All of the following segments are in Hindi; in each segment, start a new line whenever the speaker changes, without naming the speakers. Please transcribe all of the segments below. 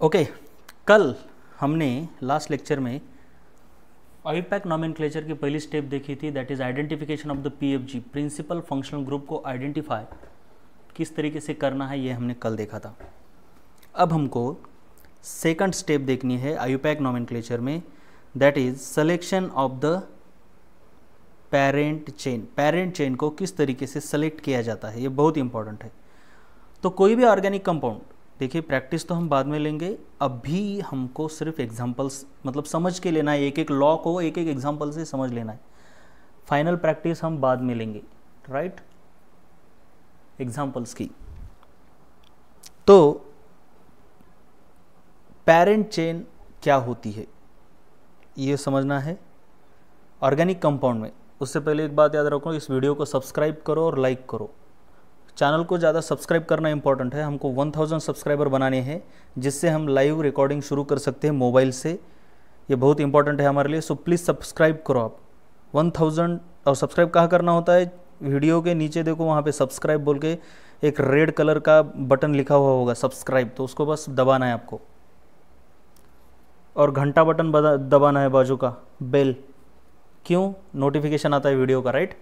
ओके okay, कल हमने लास्ट लेक्चर में आईपैक नॉमेनक्लेचर की पहली स्टेप देखी थी that is identification of the PFG principal functional group को आइडेंटिफाई किस तरीके से करना है ये हमने कल देखा था। अब हमको सेकंड स्टेप देखनी है आयुपैक नॉमेनक्लेचर में that is selection of the parent chain parent chain को किस तरीके से सेलेक्ट किया जाता है ये बहुत इंपॉर्टेंट है। तो कोई भी ऑर्गेनिक कंपाउंड देखिए प्रैक्टिस तो हम बाद में लेंगे। अभी हमको सिर्फ़ एग्जांपल्स मतलब समझ के लेना है एक एक लॉ को एक एक एग्जांपल से समझ लेना है। फाइनल प्रैक्टिस हम बाद में लेंगे राइट एग्जांपल्स की। तो पेरेंट चेन क्या होती है? ये समझना है। ऑर्गेनिक कंपाउंड में। उससे पहले एक बात याद रखो, इस वीडियो को सब्सक्राइब करो और लाइक करो। चैनल को ज़्यादा सब्सक्राइब करना इंपॉर्टेंट है। हमको 1000 सब्सक्राइबर बनाने हैं, जिससे हम लाइव रिकॉर्डिंग शुरू कर सकते हैं मोबाइल से। ये बहुत इंपॉर्टेंट है हमारे लिए। सो प्लीज़ सब्सक्राइब करो आप। 1000 और सब्सक्राइब कहाँ करना होता है? वीडियो के नीचे देखो, वहाँ पे सब्सक्राइब बोल के एक रेड कलर का बटन लिखा हुआ होगा सब्सक्राइब तो उसको बस दबाना है आपको। और घंटा बटन दबाना है बाजू का। बेल क्यों? नोटिफिकेशन आता है वीडियो का राइट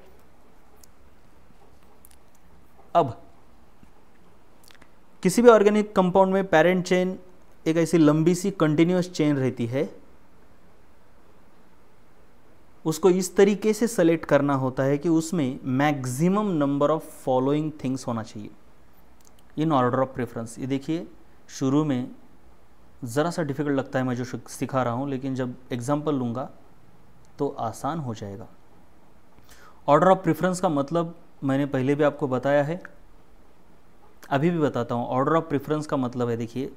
अब किसी भी ऑर्गेनिक कंपाउंड में पेरेंट चेन एक ऐसी लंबी सी कंटिन्यूस चेन रहती है, उसको इस तरीके से सेलेक्ट करना होता है कि उसमें maximum number of following things होना चाहिए। इन ऑर्डर ऑफ़ प्रेफरेंस ये देखिए, शुरू में ज़रा सा डिफ़िकल्ट लगता है मैं जो सिखा रहा हूँ, लेकिन जब एग्ज़ाम्पल लूँगा तो आसान हो जाएगा। ऑर्डर ऑफ़ प्रेफरेंस का मतलब मैंने पहले भी आपको बताया है। अभी भी बताता हूँ ऑर्डर ऑफ़ प्रेफरेंस का मतलब है, देखिए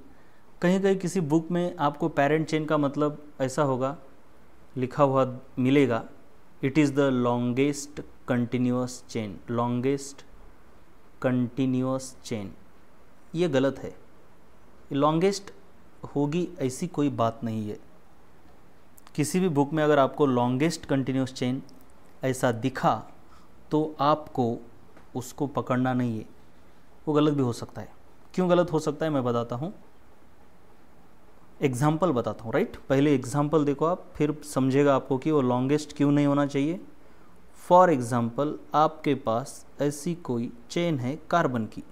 कहीं कहीं किसी बुक में आपको पेरेंट चेन का मतलब ऐसा होगा, लिखा हुआ मिलेगा it is the longest continuous chain longest continuous chain ये गलत है। लॉन्गेस्ट होगी ऐसी कोई बात नहीं है। किसी भी बुक में अगर आपको लॉन्गेस्ट कंटिन्यूस चेन ऐसा दिखा तो आपको उसको पकड़ना नहीं है। वो गलत भी हो सकता है। क्यों गलत हो सकता है मैं बताता हूँ। एग्ज़ाम्पल बताता हूँ राइट पहले एग्ज़ाम्पल देखो आप, फिर समझेगा आपको कि वो लॉन्गेस्ट क्यों नहीं होना चाहिए। फॉर एग्ज़ाम्पल आपके पास ऐसी कोई चेन है कार्बन की।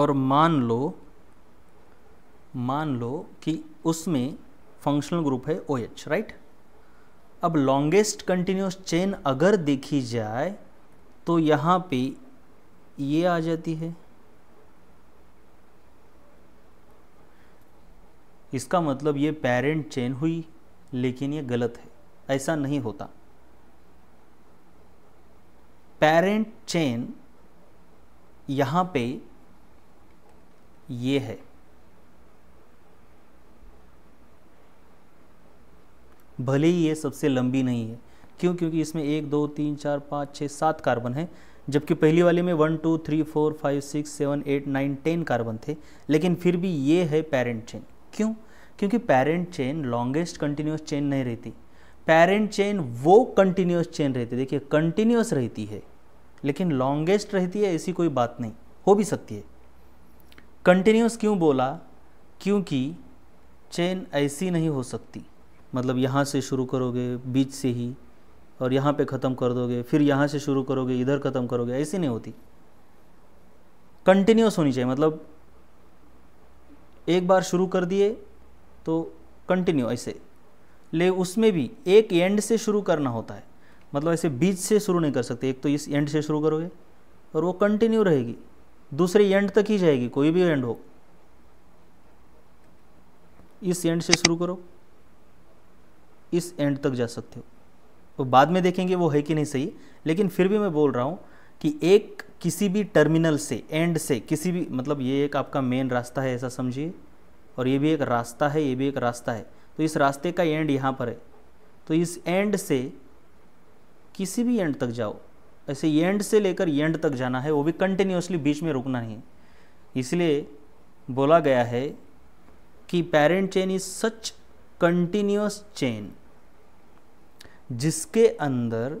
और मान लो मान लो कि उसमें फंक्शनल ग्रुप है ओ एच राइट अब लॉन्गेस्ट कंटिन्यूस चेन अगर देखी जाए तो यहाँ पे ये आ जाती है। इसका मतलब ये पेरेंट चेन हुई, लेकिन ये गलत है। ऐसा नहीं होता। पेरेंट चेन यहाँ पे ये है। भले ही ये सबसे लंबी नहीं है। क्यों? क्योंकि इसमें एक, दो, तीन, चार, पाँच छः सात कार्बन है, जबकि पहली वाली में one, two, three, four, five, six, seven, eight, nine, ten carbon थे, लेकिन फिर भी ये है पेरेंट चेन। क्यों? क्योंकि parent chain longest continuous chain नहीं रहती। पेरेंट चेन वो कंटिन्यूस चेन रहती देखिए कंटिन्यूस रहती है, लेकिन लॉन्गेस्ट रहती है ऐसी कोई बात नहीं, हो भी सकती है। कंटिन्यूस क्यों बोला? क्योंकि चेन ऐसी नहीं हो सकती। मतलब यहाँ से शुरू करोगे, बीच से ही, और यहाँ पे ख़त्म कर दोगे, फिर यहाँ से शुरू करोगे, इधर ख़त्म करोगे, ऐसी नहीं होती। कंटिन्यूस होनी चाहिए मतलब एक बार शुरू कर दिए तो कंटिन्यू ऐसे। ले उसमें भी एक एंड से शुरू करना होता है। मतलब ऐसे बीच से शुरू नहीं कर सकते, एक तो इस एंड से शुरू करोगे और वो कंटिन्यू रहेगी। दूसरे एंड तक ही जाएगी, कोई भी एंड हो। इस एंड से शुरू करो। इस एंड तक जा सकते हो। तो बाद में देखेंगे वो है कि नहीं सही, लेकिन फिर भी मैं बोल रहा हूँ कि एक किसी भी टर्मिनल से एंड से, किसी भी मतलब ये एक आपका मेन रास्ता है, ऐसा समझिए। और ये भी एक रास्ता है, ये भी एक रास्ता है। तो इस रास्ते का एंड यहाँ पर है। तो इस एंड से किसी भी एंड तक जाओ। ऐसे एंड से लेकर एंड तक जाना है, वो भी कंटिन्यूसली बीच में रुकना नहीं इसलिए बोला गया है कि parent chain is such continuous chain जिसके अंदर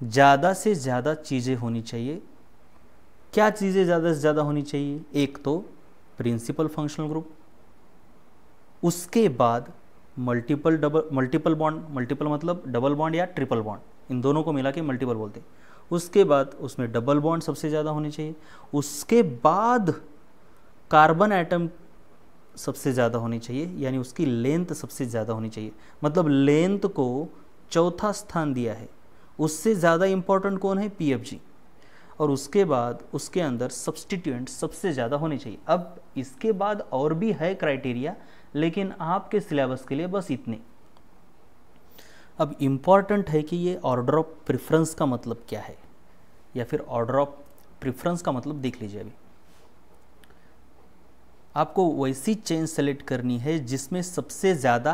ज़्यादा से ज़्यादा चीज़ें होनी चाहिए। क्या चीज़ें ज़्यादा से ज़्यादा होनी चाहिए? एक तो प्रिंसिपल फंक्शनल ग्रुप उसके बाद multiple double multiple bond multiple मतलब डबल बॉन्ड या ट्रिपल बॉन्ड इन दोनों को मिला के मल्टीपल बोलते हैं। उसके बाद उसमें डबल बॉन्ड सबसे ज़्यादा होनी चाहिए। उसके बाद कार्बन एटम सबसे ज़्यादा होनी चाहिए, यानी उसकी लेंथ सबसे ज़्यादा होनी चाहिए। मतलब लेंथ को चौथा स्थान दिया है। उससे ज़्यादा इंपॉर्टेंट कौन है? पीएफजी और उसके बाद उसके अंदर सब्सटीट्यूएंट सबसे ज़्यादा होने चाहिए। अब इसके बाद और भी है क्राइटेरिया लेकिन आपके सिलेबस के लिए बस इतने। अब इंपॉर्टेंट है कि ये ऑर्डर ऑफ़ प्रेफरेंस का मतलब क्या है? या फिर ऑर्डर ऑफ़ प्रेफरेंस का मतलब देख लीजिए अभी। आपको वैसी चेन सेलेक्ट करनी है जिसमें सबसे ज़्यादा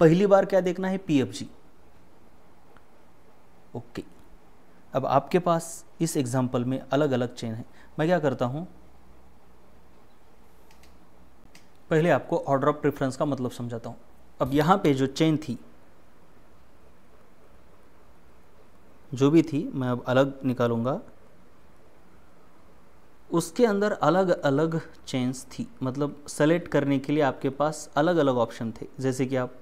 पहली बार क्या देखना है? PFG okay. अब आपके पास इस एग्ज़ाम्पल में अलग अलग चेन है। मैं क्या करता हूँ? पहले आपको ऑर्डर ऑफ़ प्रेफरेंस का मतलब समझाता हूँ। अब यहाँ पे जो चेन थी जो भी थी, मैं अब अलग निकालूँगा। उसके अंदर अलग अलग चेन्स थी। मतलब सेलेक्ट करने के लिए आपके पास अलग अलग ऑप्शन थे। जैसे कि आप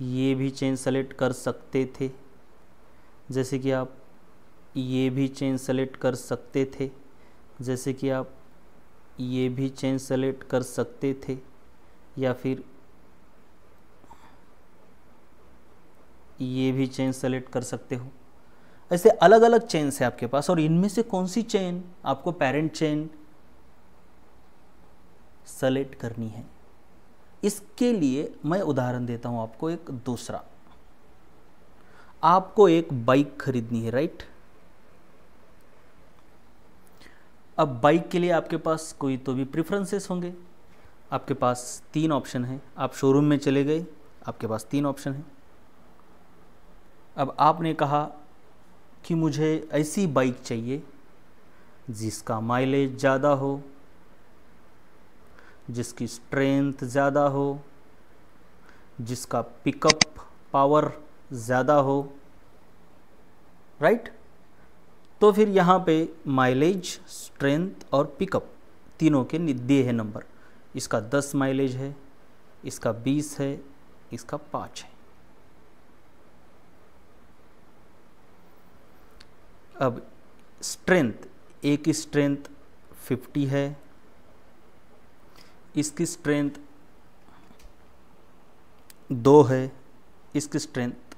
ये भी चेन सेलेक्ट कर सकते थे। जैसे कि आप ये भी चेन सेलेक्ट कर सकते थे। जैसे कि आप ये भी चेन सेलेक्ट कर सकते थे। या फिर ये भी चेन सेलेक्ट कर सकते हो। ऐसे अलग अलग चेन है आपके पास, और इनमें से कौन सी चेन आपको पेरेंट चेन सेलेक्ट करनी है? इसके लिए मैं उदाहरण देता हूँ आपको एक दूसरा। आपको एक बाइक खरीदनी है राइट अब बाइक के लिए आपके पास कोई तो भी प्रेफरेंसेस होंगे। आपके पास तीन ऑप्शन है। आप शोरूम में चले गए, आपके पास तीन ऑप्शन है। अब आपने कहा कि मुझे ऐसी बाइक चाहिए जिसका माइलेज ज़्यादा हो, जिसकी स्ट्रेंथ ज़्यादा हो, जिसका पिकअप पावर ज़्यादा हो, राइट? तो फिर यहाँ पे माइलेज, स्ट्रेंथ और पिकअप तीनों के दिए है नंबर। इसका 10 माइलेज है, इसका 20 है, इसका 5 है। अब स्ट्रेंथ एक की स्ट्रेंथ 50 है। इसकी स्ट्रेंथ दो है। इसकी स्ट्रेंथ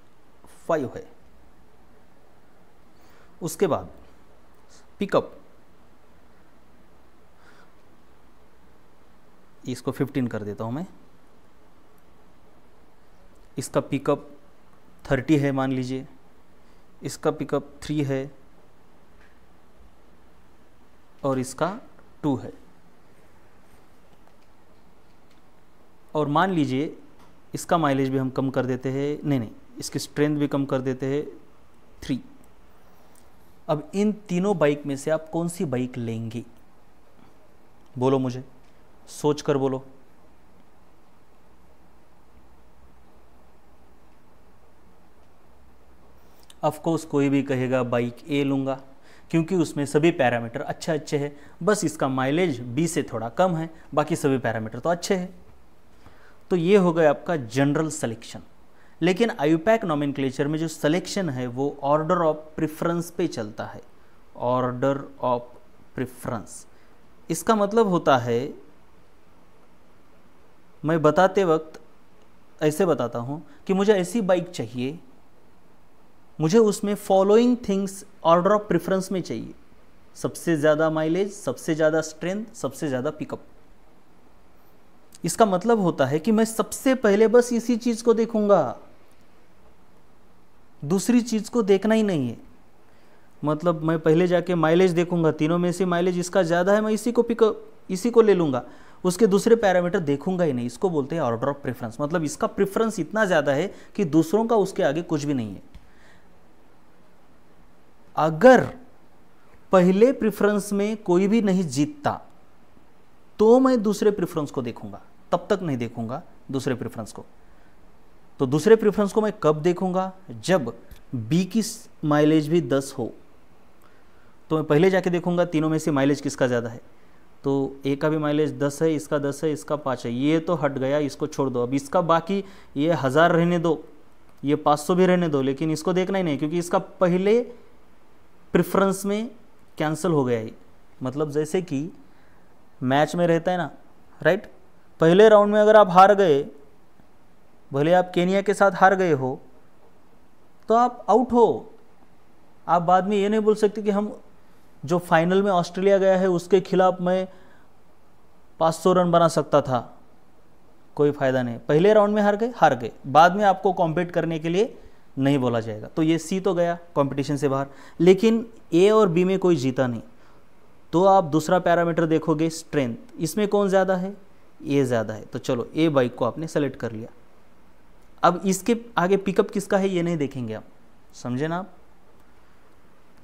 फाइव है। उसके बाद पिकअप इसको 15 कर देता हूँ मैं। इसका पिकअप 30 है मान लीजिए। इसका पिकअप 3 है। और इसका टू है। और मान लीजिए, इसका माइलेज भी हम कम कर देते हैं, नहीं नहीं, इसकी स्ट्रेंथ भी कम कर देते हैं थ्री अब इन तीनों बाइक में से आप कौन सी बाइक लेंगे? बोलो मुझे सोच कर बोलो ऑफकोर्स कोई भी कहेगा बाइक ए लूँगा। क्योंकि उसमें सभी पैरामीटर अच्छे अच्छे हैं। बस इसका माइलेज बी से थोड़ा कम है, बाकी सभी पैरामीटर तो अच्छे हैं। तो ये हो गया आपका जनरल सिलेक्शन लेकिन आयुपैक नॉमिनक्लेचर में जो सिलेक्शन है, वो ऑर्डर ऑफ़ प्रिफरेंस पे चलता है। ऑर्डर ऑफ़ प्रिफरेंस इसका मतलब होता है, मैं बताते वक्त ऐसे बताता हूँ कि मुझे ऐसी बाइक चाहिए मुझे उसमें following things order of preference में चाहिए। सबसे ज़्यादा माइलेज सबसे ज़्यादा स्ट्रेंथ सबसे ज़्यादा पिकअप इसका मतलब होता है कि मैं सबसे पहले बस इसी चीज़ को देखूँगा। दूसरी चीज़ को देखना ही नहीं है। मतलब मैं पहले जाके माइलेज देखूँगा, तीनों में से माइलेज इसका ज़्यादा है, मैं इसी को पिकअप इसी को ले लूँगा। उसके दूसरे पैरामीटर देखूँगा ही नहीं, इसको बोलते हैं ऑर्डर ऑफ़ प्रेफरेंस मतलब इसका प्रेफरेंस इतना ज़्यादा है कि दूसरों का उसके आगे कुछ भी नहीं है। अगर पहले प्रेफरेंस में कोई भी नहीं जीतता तो मैं दूसरे प्रेफरेंस को देखूँगा। तब तक नहीं देखूँगा दूसरे प्रेफरेंस को। तो दूसरे प्रेफरेंस को मैं कब देखूँगा? जब बी की माइलेज भी 10 हो। तो मैं पहले जाके देखूँगा तीनों में से माइलेज किसका ज़्यादा है। तो ए का भी माइलेज 10 है, इसका 10 है, इसका 5 है। ये तो हट गया, इसको छोड़ दो। अब इसका बाकी ये हज़ार रहने दो, ये 500 भी रहने दो, लेकिन इसको देखना ही नहीं, क्योंकि इसका पहले प्रेफरेंस में कैंसिल हो गया ये। मतलब जैसे कि मैच में रहता है ना, राइट? पहले राउंड में अगर आप हार गए, भले आप केनिया के साथ हार गए हो तो आप आउट हो। आप बाद में ये नहीं बोल सकते कि हम जो फाइनल में ऑस्ट्रेलिया गया है, उसके खिलाफ मैं 500 रन बना सकता था। कोई फ़ायदा नहीं। पहले राउंड में हार गए हार गए। बाद में आपको कॉम्पीट करने के लिए नहीं बोला जाएगा। तो ये सी तो गया कंपटीशन से बाहर। लेकिन ए और बी में कोई जीता नहीं। तो आप दूसरा पैरामीटर देखोगे स्ट्रेंथ इसमें कौन ज़्यादा है? ए ज़्यादा है। तो चलो ए बाइक को आपने सेलेक्ट कर लिया। अब इसके आगे पिकअप किसका है, ये नहीं देखेंगे आप। समझे ना आप?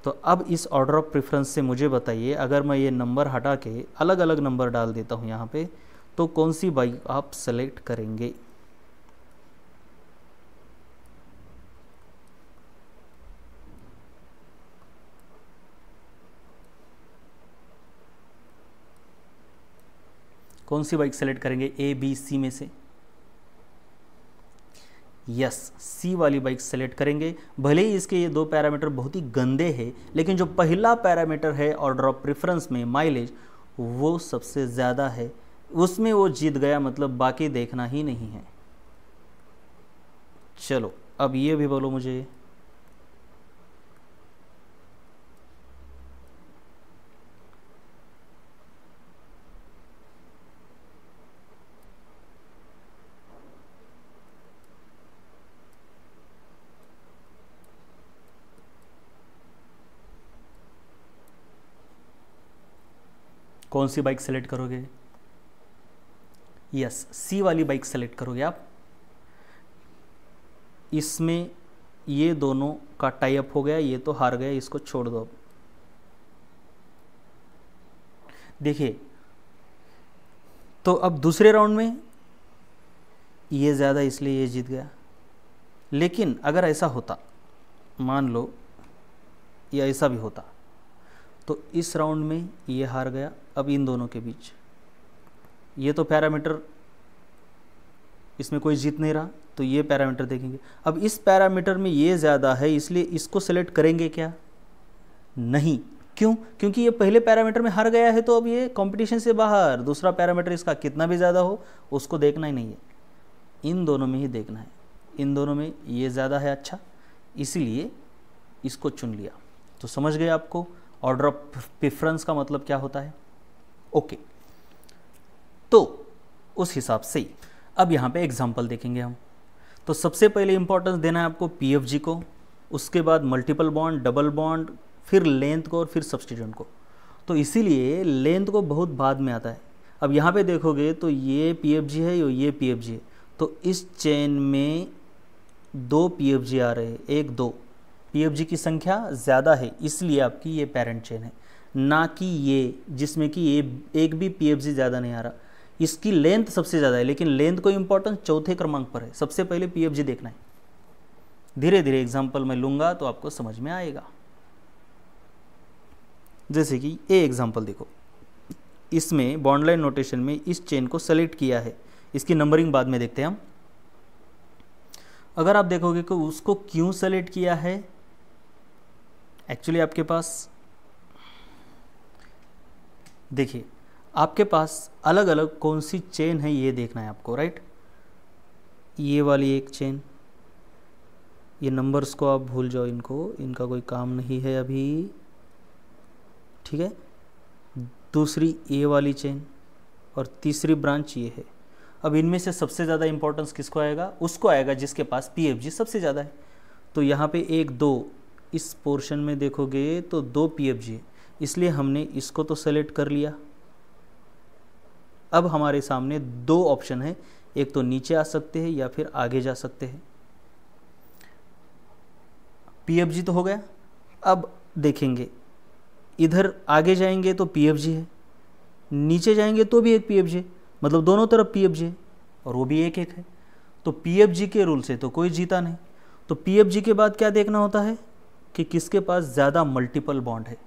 तो अब इस ऑर्डर ऑफ़ प्रेफरेंस से मुझे बताइए, अगर मैं ये नंबर हटा के अलग अलग नंबर डाल देता हूँ यहाँ पे तो कौन सी बाइक आप सेलेक्ट करेंगे? कौन सी बाइक सेलेक्ट करेंगे? ए बी सी में से। यस सी वाली बाइक सेलेक्ट करेंगे। भले ही इसके ये दो पैरामीटर बहुत ही गंदे हैं, लेकिन जो पहला पैरामीटर है ऑर्डर ऑफ़ प्रेफरेंस में माइलेज वो सबसे ज़्यादा है। उसमें वो जीत गया मतलब बाकी देखना ही नहीं है। चलो, अब ये भी बोलो मुझे। कौन सी बाइक सेलेक्ट करोगे? यस सी वाली बाइक सेलेक्ट करोगे आप। इसमें ये दोनों का टाई अप हो गया, ये तो हार गया, इसको छोड़ दो अब। देखिए तो अब दूसरे राउंड में ये ज़्यादा इसलिए ये जीत गया। लेकिन अगर ऐसा होता, मान लो, या ऐसा भी होता तो इस राउंड में ये हार गया। अब इन दोनों के बीच। ये तो पैरामीटर इसमें कोई जीत नहीं रहा तो ये पैरामीटर देखेंगे। अब इस पैरामीटर में ये ज़्यादा है, इसलिए इसको सेलेक्ट करेंगे क्या? नहीं। क्यों? क्योंकि ये पहले पैरामीटर में हार गया है तो अब ये कंपटीशन से बाहर, दूसरा पैरामीटर इसका कितना भी ज़्यादा हो, उसको देखना ही नहीं है। इन दोनों में ही देखना है। इन दोनों में ये ज़्यादा है अच्छा। इसीलिए इसको चुन लिया। तो समझ गए आपको? ऑर्डर ऑफ़ प्रेफरेंस का मतलब क्या होता है? ओके। तो उस हिसाब से अब यहाँ पे एग्जांपल देखेंगे हम। तो सबसे पहले इंपॉर्टेंस देना है आपको पीएफजी को, उसके बाद मल्टीपल बॉन्ड डबल बॉन्ड फिर लेंथ को और फिर सब्सटीट्यूंट को। तो इसीलिए लेंथ को बहुत बाद में आता है। अब यहाँ पे देखोगे तो ये पीएफजी है और ये पीएफजी है। तो इस चेन में दो पीएफजी आ रहे हैं, एक दो। पीएफजी की संख्या ज़्यादा है, इसलिए आपकी ये पेरेंट चेन है। ना कि ये, जिसमें कि ये, एक भी पीएफजी ज़्यादा नहीं आ रहा। इसकी लेंथ सबसे ज़्यादा है, लेकिन लेंथ को इम्पोर्टेंस चौथे क्रमांक पर है। सबसे पहले पीएफजी देखना है। धीरे धीरे एग्ज़ाम्पल मैं लूँगा तो आपको समझ में आएगा। जैसे कि ए एग्ज़ाम्पल देखो। इसमें बॉन्डलाइन नोटेशन में इस चेन को सेलेक्ट किया है। इसकी नंबरिंग बाद में देखते हैं हम। अगर आप देखोगे कि उसको क्यों सेलेक्ट किया है एक्चुअली आपके पास, देखिए, आपके पास अलग अलग कौन सी चेन है ये देखना है आपको राइट ये वाली एक चेन ये नंबर्स को आप भूल जाओ इनको, इनका कोई काम नहीं है अभी, ठीक है? दूसरी ए वाली चेन और तीसरी ब्रांच ये है। अब इनमें से सबसे ज़्यादा इंपॉर्टेंस किसको आएगा? उसको आएगा जिसके पास पीएफजी सबसे ज़्यादा है। तो यहाँ पे एक, दो इस पोर्शन में देखोगे तो दो पी है। इसलिए हमने इसको तो सेलेक्ट कर लिया। अब हमारे सामने दो ऑप्शन है। एक तो नीचे आ सकते हैं या फिर आगे जा सकते हैं। पीएफजी तो हो गया। अब देखेंगे। इधर आगे जाएँगे तो पीएफजी है। नीचे जाएँगे तो भी एक पी एफ़ जी मतलब दोनों तरफ़ पी एफ़ जी और वो भी एक एक है। तो पी एफ़ जी के रूल से तो कोई जीता नहीं। तो पी एफ़ जी के बाद क्या देखना होता है? कि किसके पास ज़्यादा मल्टीपल बॉन्ड है?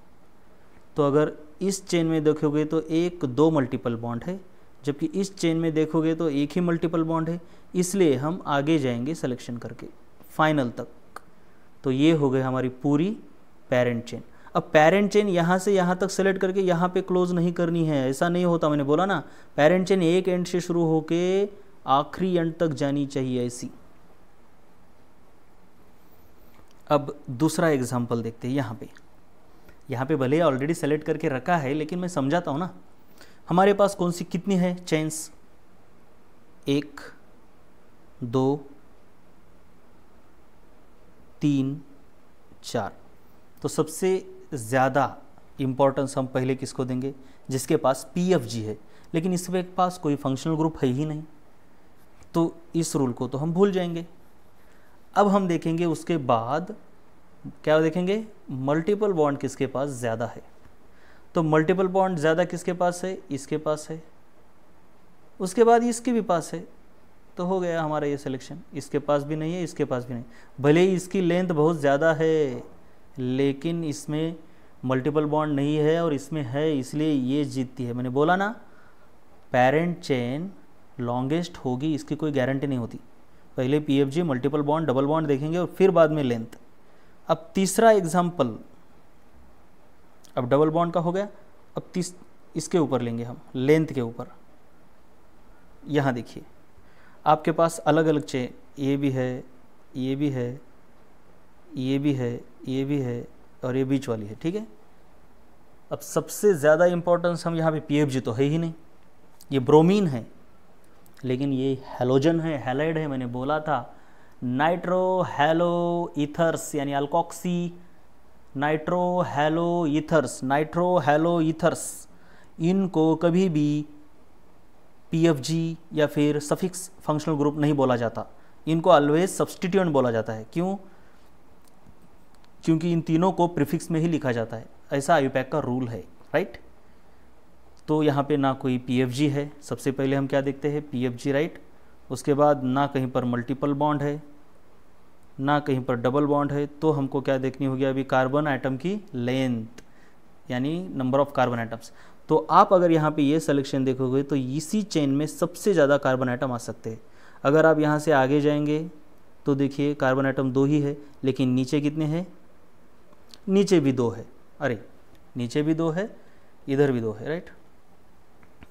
तो अगर इस चेन में देखोगे तो एक, दो मल्टीपल बॉन्ड है, जबकि इस चेन में देखोगे तो एक ही मल्टीपल बॉन्ड है, इसलिए हम आगे जाएँगे सिलेक्शन करके फाइनल तक। तो ये हो गए हमारी पूरी पेरेंट चेन अब पेरेंट चेन यहाँ से यहाँ तक सेलेक्ट करके यहाँ पे क्लोज नहीं करनी है, ऐसा नहीं होता। मैंने बोला ना पेरेंट चेन एक एंड से शुरू होके आखिरी एंड तक जानी चाहिए ऐसी। अब दूसरा एग्ज़ाम्पल देखते हैं, यहाँ पे। यहाँ पे भले ऑलरेडी सेलेक्ट करके रखा है, लेकिन मैं समझाता हूँ ना। हमारे पास कौन सी कितनी है? चेन्स एक, दो, तीन, चार। तो सबसे ज़्यादा इम्पोर्टेंस हम पहले किसको देंगे? जिसके पास पी एफ़ जी है। लेकिन इसके पास कोई फंक्शनल ग्रुप है ही नहीं। तो इस रूल को तो हम भूल जाएँगे। अब हम देखेंगे उसके बाद, क्या देखेंगे? मल्टीपल बॉन्ड किसके पास ज़्यादा है? तो मल्टीपल बॉन्ड ज़्यादा किसके पास है? इसके पास है। उसके बाद इसके भी पास है। तो हो गया हमारा ये सिलेक्शन इसके पास भी नहीं है, इसके पास भी नहीं। भले ही इसकी लेंथ बहुत ज़्यादा है, लेकिन इसमें मल्टीपल बॉन्ड नहीं है और इसमें है, इसलिए ये जीतती है। मैंने बोला ना पेरेंट चेन लॉन्गेस्ट होगी, इसकी कोई गारंटी नहीं होती। पहले P F G multiple bond double bond देखेंगे और फिर बाद में लेंथ अब तीसरा एग्ज़ाम्पल अब डबल बॉन्ड का हो गया. अब तीस, इसके ऊपर लेंगे हम लेंथ के ऊपर. यहाँ देखिए, आपके पास अलग अलग चेन ये भी है ये भी है ये भी है ये भी है और ये बीच वाली है, ठीक है? अब सबसे ज़्यादा इम्पोर्टेंस हम यहाँ पे पी तो है ही नहीं. ये ब्रोमीन है. लेकिन ये हेलोजन है हेलाइड है, मैंने बोला था। नाइट्रो हेलो ईथर्स यानी alkoxy nitro halo ethers nitro halo ethers इनको कभी भी पीएफजी या फिर सफिक्स फंक्शनल ग्रुप नहीं बोला जाता। इनको ऑलवेज सब्सटीट्यूएंट बोला जाता है। क्यों? क्योंकि इन तीनों को प्रीफिक्स में ही लिखा जाता है। ऐसा आयुपैक का रूल है राइट तो यहाँ पे ना कोई पीएफजी है। सबसे पहले हम क्या देखते हैं? पीएफजी राइट उसके बाद ना कहीं पर मल्टीपल बॉन्ड है, ना कहीं पर डबल बॉन्ड है तो हमको क्या देखनी होगी अभी? कार्बन आइटम की लेंथ यानी नंबर ऑफ़ कार्बन आइटम्स तो आप अगर यहाँ पे ये सिलेक्शन देखोगे तो इसी चेन में सबसे ज़्यादा कार्बन आइटम आ सकते हैं। अगर आप यहाँ से आगे जाएँगे तो देखिए कार्बन आइटम दो ही है, लेकिन नीचे कितने हैं? नीचे भी दो है। अरे, नीचे भी दो है, इधर भी दो है राइट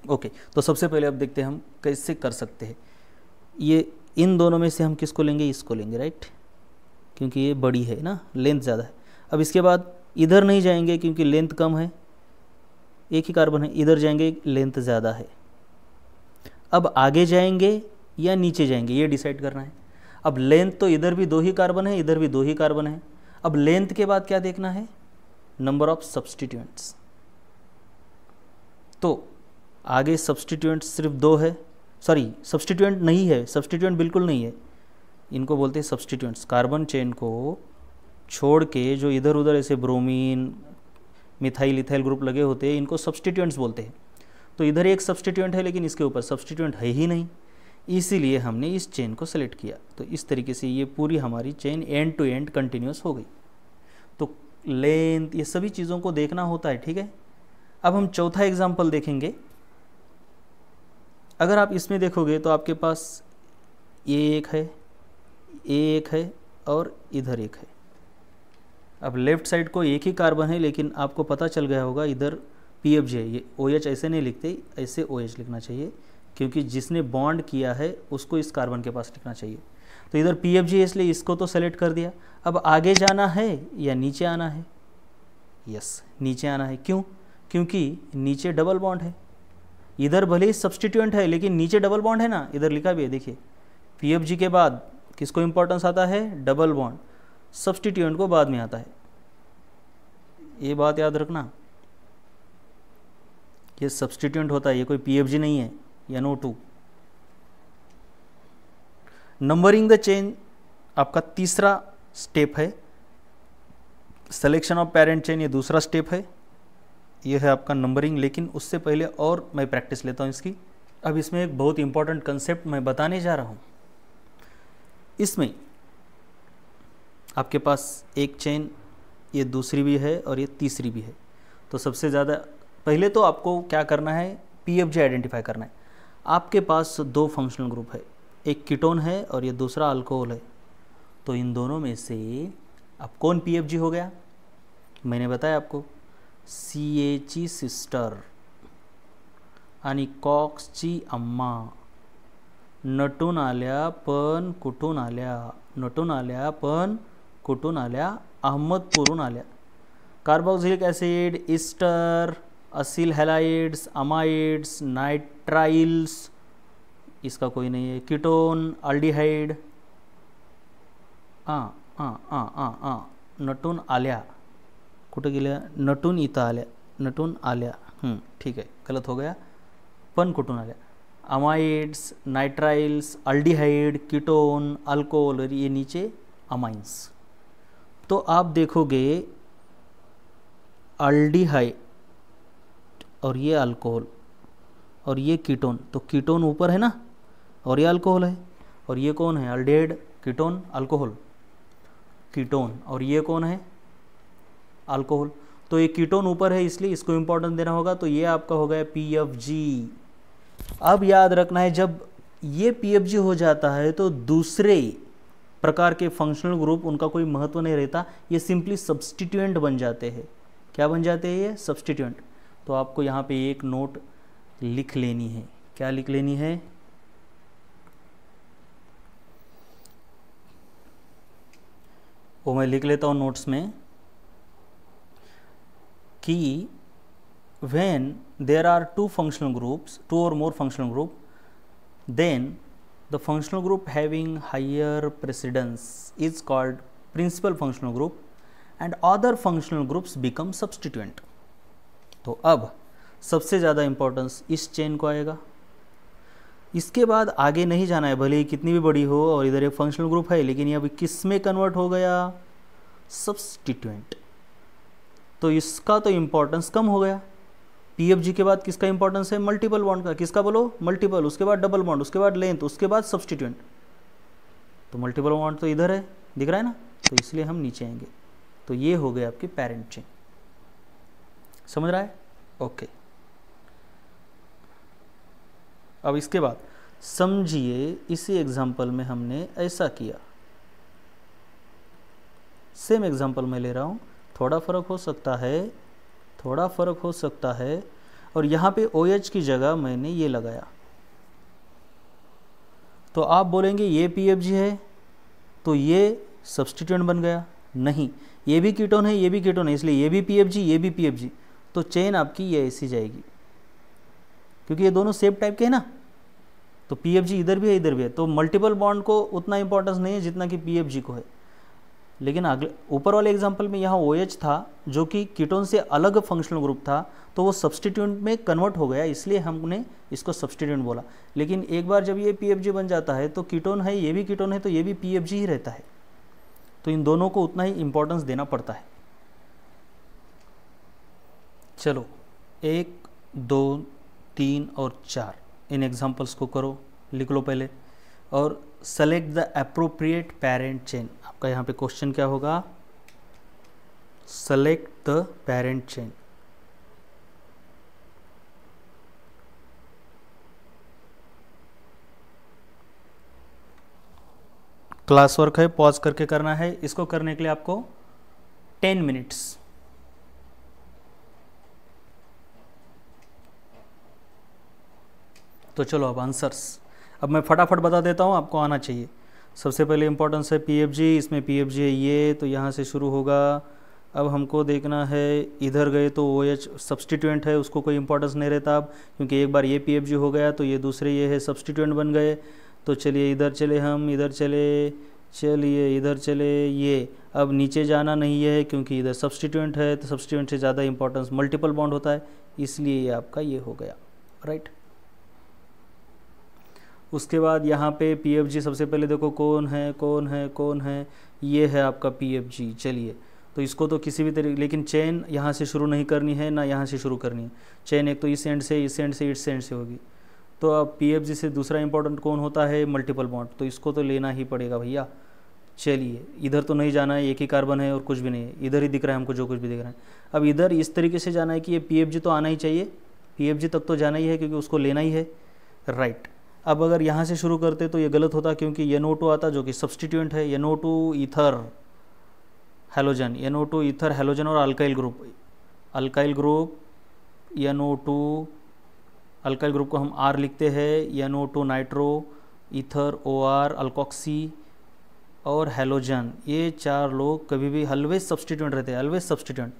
ओके तो सबसे पहले अब देखते हैं हम कैसे कर सकते हैं। ये इन दोनों में से हम किसको लेंगे? इसको लेंगे राइट क्योंकि ये बड़ी है ना लेंथ ज़्यादा है। अब इसके बाद इधर नहीं जाएँगे क्योंकि लेंथ कम है। एक ही कार्बन है, इधर जाएँगे लेंथ ज़्यादा है। अब आगे जाएँगे या नीचे जाएँगे, ये डिसाइड करना है। अब लेंथ तो इधर भी दो ही कार्बन है, इधर भी दो ही कार्बन है। अब लेंथ के बाद क्या देखना है? नंबर ऑफ़ सब्सटीट्यूएंट्स तो आगे सब्सटीट्यूएंट सिर्फ़ दो है। सॉरी सब्सटीट्यूएंट नहीं है। सब्सटीट्यूएंट बिल्कुल नहीं है। इनको बोलते हैं सब्सटीट्यूएंट्स कार्बन चेन को छोड़ के जो इधर उधर ऐसे ब्रोमीन मिथाइल इथाइल ग्रुप लगे होते हैं, इनको सब्सटीट्यूएंट्स बोलते हैं। तो इधर एक सब्सटीट्यूएंट है, लेकिन इसके ऊपर सब्सटीट्यूएंट है ही नहीं। इसीलिए हमने इस चेन को सेलेक्ट किया। तो इस तरीके से ये पूरी हमारी chain end to end continuous हो गई। तो लेंथ ये सभी चीज़ों को देखना होता है, ठीक है? अब हम चौथा एग्ज़ाम्पल देखेंगे। अगर आप इसमें देखोगे तो आपके पास ये एक है ये एक है और इधर एक है। अब लेफ़्ट साइड को एक ही कार्बन है, लेकिन आपको पता चल गया होगा इधर पी एफ़ जे ये ओ OH ऐसे नहीं लिखते, ऐसे ओ OH लिखना चाहिए, क्योंकि जिसने बॉन्ड किया है, उसको इस कार्बन के पास लिखना चाहिए। तो इधर पी एफ़ जी इसलिए इसको तो सेलेक्ट कर दिया। अब आगे जाना है या नीचे आना है? यस नीचे आना है। क्यों? क्योंकि नीचे डबल बॉन्ड है। इधर भले ही सब्सटीट्यूएंट है, लेकिन नीचे डबल बॉन्ड है ना? इधर लिखा भी है, देखिए। पी एफ़ जी के बाद किसको इंपॉर्टेंस आता है? डबल बॉन्ड सब्सटीट्यूएंट को बाद में आता है। ये बात याद रखना। ये सब्सटीट्यूएंट होता है, ये कोई पीएफजी नहीं है no to numbering the chain आपका तीसरा स्टेप है। सिलेक्शन ऑफ़ पेरेंट चेन ये दूसरा स्टेप है। ये है आपका नंबरिंग लेकिन उससे पहले और मैं प्रैक्टिस लेता हूँ इसकी। अब इसमें एक बहुत इंपॉर्टेंट कंसेप्ट मैं बताने जा रहा हूँ। इसमें आपके पास एक चेन ये दूसरी भी है और ये तीसरी भी है। तो सबसे ज़्यादा, पहले तो आपको क्या करना है? पी एफ़ आइडेंटिफाई करना है। आपके पास दो फंक्शनल ग्रुप है। एक कीटोन है और ये दूसरा अल्कोहल है। तो इन दोनों में से अब कौन पीएफजी हो गया? मैंने बताया आपको। सी एची सिस्टर आणि कॉक्सची अम्मा. नटून आल्या पण कुठून आल्या? नटून आल्या पण कुठून आल्या? अहमदपूरून आल्या. Carboxylic acid ester acyl halides amides nitriles इसका कोई नहीं है। कीटोन अल्डिहाइड आ आ आ आ आ नटून आल्या। कुठं गेल्या? नटून इथं आल्या. नटून आल्या. ठीक आहे. गलत हो गया. पण कुठून आल्या? Amides nitriles aldehyde, ketone, alcohol, और ये नीचे अमाइंस तो आप देखोगे अल्डिहाइड और ये अल्कोहल और ये कीटोन. तो कीटोन ऊपर है ना? और ये अल्कोहल है? और ये कौन है? अल्डेड कीटोन, अल्कोहल. कीटोन और ये कौन है? अल्कोहल तो ये कीटोन ऊपर है इसलिए इसको इंपॉर्टेंस देना होगा तो ये आपका हो गया पी एफ़ जी अब याद रखना है, जब ये पी एफ़ जी हो जाता है तो दूसरे प्रकार के फंक्शनल ग्रुप उनका कोई महत्व नहीं रहता, ये सिंपली सब्सटीट्यूएंट बन जाते हैं। क्या बन जाते हैं ये? सब्सटीट्यूएंट तो आपको यहाँ पे एक नोट लिख लेनी है। क्या लिख लेनी है? वो मैं लिख लेता हूँ नोट्स में। कि when there are two functional groups two or more functional group then the functional group having higher precedence is called principal functional group and other functional groups become substituent तो अब सबसे ज़्यादा इम्पोर्टेंस इस चेन को आएगा इसके बाद आगे नहीं जाना है भले ही कितनी भी बड़ी हो और इधर एक फंक्शनल ग्रुप है लेकिन ये अभी किसमें कन्वर्ट हो गया सब्सटीट्यूएंट तो इसका तो इम्पोर्टेंस कम हो गया। पी के बाद किसका इंपॉर्टेंस है? मल्टीपल बॉन्ड का। किसका बोलो? मल्टीपल उसके बाद डबल बॉन्ड उसके बाद लेंथ उसके बाद सब्सटीट्यूंट तो मल्टीपल बॉन्ड तो इधर है। दिख रहा है ना? तो इसलिए हम नीचे आएँगे। तो ये हो गए आपके पेरेंट चेन समझ रहा है? ओके अब इसके बाद समझिए, इसी एग्ज़ाम्पल में हमने ऐसा किया। सेम एग्ज़ाम्पल मैं ले रहा हूँ। थोड़ा फ़र्क हो सकता है, थोड़ा फ़र्क हो सकता है, और यहाँ पे ओ OH की जगह मैंने ये लगाया। तो आप बोलेंगे, ये पी है तो ये सब्सटीट्यूएंट बन गया। नहीं, ये भी कीटोन है, ये भी कीटोन है, इसलिए ये भी पी ये भी पी तो चेन आपकी ये ऐसी जाएगी। क्योंकि ये दोनों सेम टाइप के हैं ना। तो पी इधर भी है, इधर भी है। तो मल्टीपल बॉन्ड को उतना इंपॉर्टेंस नहीं है जितना कि PFG को है। लेकिन अगले, ऊपर वाले एग्ज़ाम्पल में यहाँ ओ OH था, जो कि कीटोन से अलग फंक्शनल ग्रुप था तो वो सब्सटीट्यूंट में कन्वर्ट हो गया, इसलिए हमने इसको सब्सटीट्यूंट बोला। लेकिन एक बार जब ये पीएफजी बन जाता है तो कीटोन है, ये भी कीटोन है तो ये भी पीएफजी ही रहता है। तो इन दोनों को उतना ही इम्पोर्टेंस देना पड़ता है। चलो, एक, दो, तीन और चार, इन एग्जाम्पल्स को करो, लिख लो पहले, और select the appropriate parent chain आपका यहाँ पे क्वेश्चन क्या होगा? Select the parent chain class work है पॉज करके करना है। इसको करने के लिए आपको टेन मिनट्स तो चलो अब आंसर्स अब मैं फटाफट बता देता हूँ, आपको आना चाहिए। सबसे पहले इंपॉर्टेंस है पीएफजी इसमें पीएफजी है ये तो यहाँ से शुरू होगा। अब हमको देखना है, इधर गए तो ओ एच सब्सटीट्यूएंट है, उसको कोई इंपॉर्टेंस नहीं रहता अब, क्योंकि एक बार ये पीएफजी हो गया तो ये दूसरे ये है सब्सटीट्यूएंट बन गए। तो चलिए इधर चले हम, इधर चले, चलिए इधर चले ये। अब नीचे जाना नहीं है, क्योंकि इधर सब्सटीट्यूएंट है तो सब्सटीट्यूएंट से ज़्यादा इंपॉर्टेंस मल्टीपल बॉन्ड होता है, इसलिए ये आपका ये हो गया राइट उसके बाद यहाँ पे पीएफजी सबसे पहले देखो कौन है कौन है कौन है, ये है आपका पीएफजी चलिए। तो इसको तो किसी भी तरीके लेकिन चेन यहाँ से शुरू नहीं करनी है, ना यहाँ से शुरू करनी है। चेन एक तो इस एंड से, इस एंड से, इस एंड से होगी। तो अब पीएफजी से दूसरा इंपॉर्टेंट कौन होता है? मल्टीपल बॉन्ड तो इसको तो लेना ही पड़ेगा भैया। चलिए, इधर तो नहीं जाना है, एक ही कार्बन है और कुछ भी नहीं है। इधर ही दिख रहा है हमको, जो कुछ भी दिख रहा है। अब इधर इस तरीके से जाना है कि ये पीएफजी तो आना ही चाहिए। पीएफजी तक तो जाना ही है, क्योंकि उसको लेना ही है। राइट अब अगर यहाँ से शुरू करते तो ये गलत होता क्योंकि ये टू आता जो कि सब्सटीट्यूंट है, ये टू ईथर हेलोजन एन टू ईथर हेलोजन और अल्काइल ग्रुप अल्काइल ग्रुप एन टू अल्काइल ग्रुप को हम आर लिखते हैं एन to nitro ether O R alkoxy और हेलोजन ये चार लोग कभी भी हलवेज सब्सटीट्यूंट रहते हैं हलवेज सब्सटीट्यूंट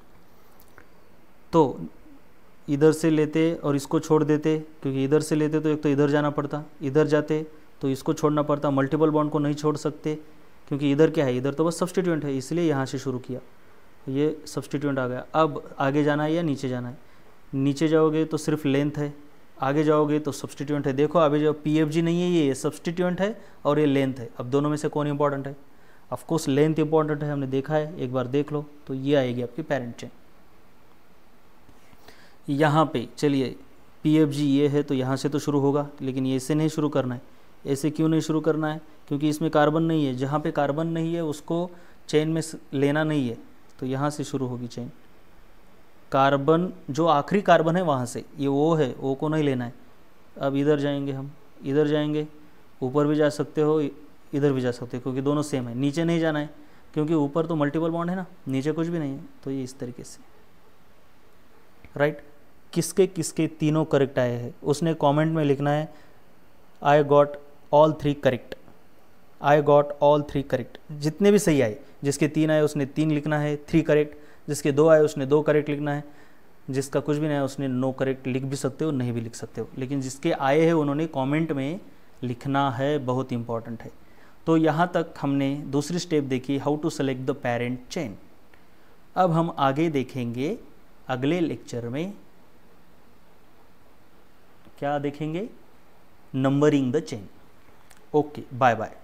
तो इधर से लेते और इसको छोड़ देते, क्योंकि इधर से लेते तो एक तो इधर जाना पड़ता, इधर जाते तो इसको छोड़ना पड़ता मल्टीपल बॉन्ड को नहीं छोड़ सकते, क्योंकि इधर क्या है, इधर तो बस सब्सटीट्यूंट है, इसलिए यहाँ से शुरू किया। ये सब्सटीट्यूंट आ गया। अब आगे जाना है या नीचे जाना है? नीचे जाओगे तो सिर्फ़ लेंथ है, आगे जाओगे तो सब्सटीट्यूंट है। देखो, अभी जो पीएफजी नहीं है, ये सब्सटीट्यूंट है और ये लेंथ है। अब दोनों में से कौन इंपॉर्टेंट है? ऑफकोर्स लेंथ इंपॉर्टेंट है, हमने देखा है, एक बार देख लो तो ये आएगी आपकी पेरेंट चेन यहाँ पे, चलिए पी एफ़ जी ये है तो यहाँ से तो शुरू होगा, लेकिन ये ऐसे नहीं शुरू करना है। ऐसे क्यों नहीं शुरू करना है? क्योंकि इसमें कार्बन नहीं है। जहाँ पे कार्बन नहीं है, उसको चेन में लेना नहीं है। तो यहाँ से शुरू होगी चेन। कार्बन, जो आखिरी कार्बन है वहाँ से, ये ओ है ओ को नहीं लेना है। अब इधर जाएँगे हम। इधर जाएँगे। ऊपर भी जा सकते हो इधर भी जा सकते हो, क्योंकि दोनों सेम है। नीचे नहीं जाना है, क्योंकि ऊपर तो मल्टीपल बॉन्ड है ना, नीचे कुछ भी नहीं है। तो ये इस तरीके से। राइट किसके किसके तीनों करेक्ट आए हैं? उसने कमेंट में लिखना है I got all three correct I got all three correct जितने भी सही आए, जिसके तीन आए उसने तीन लिखना है थ्री करेक्ट जिसके दो आए उसने दो करेक्ट लिखना है. जिसका कुछ भी नहीं आया उसने नो करेक्ट लिख भी सकते हो, नहीं भी लिख सकते हो. लेकिन जिसके आए हैं उन्होंने कमेंट में लिखना है, बहुत इंपॉर्टेंट है. तो यहाँ तक हमने दूसरी स्टेप देखी how to select the parent chain अब हम आगे देखेंगे अगले लेक्चर में क्या देखेंगे? Numbering the chain okay bye bye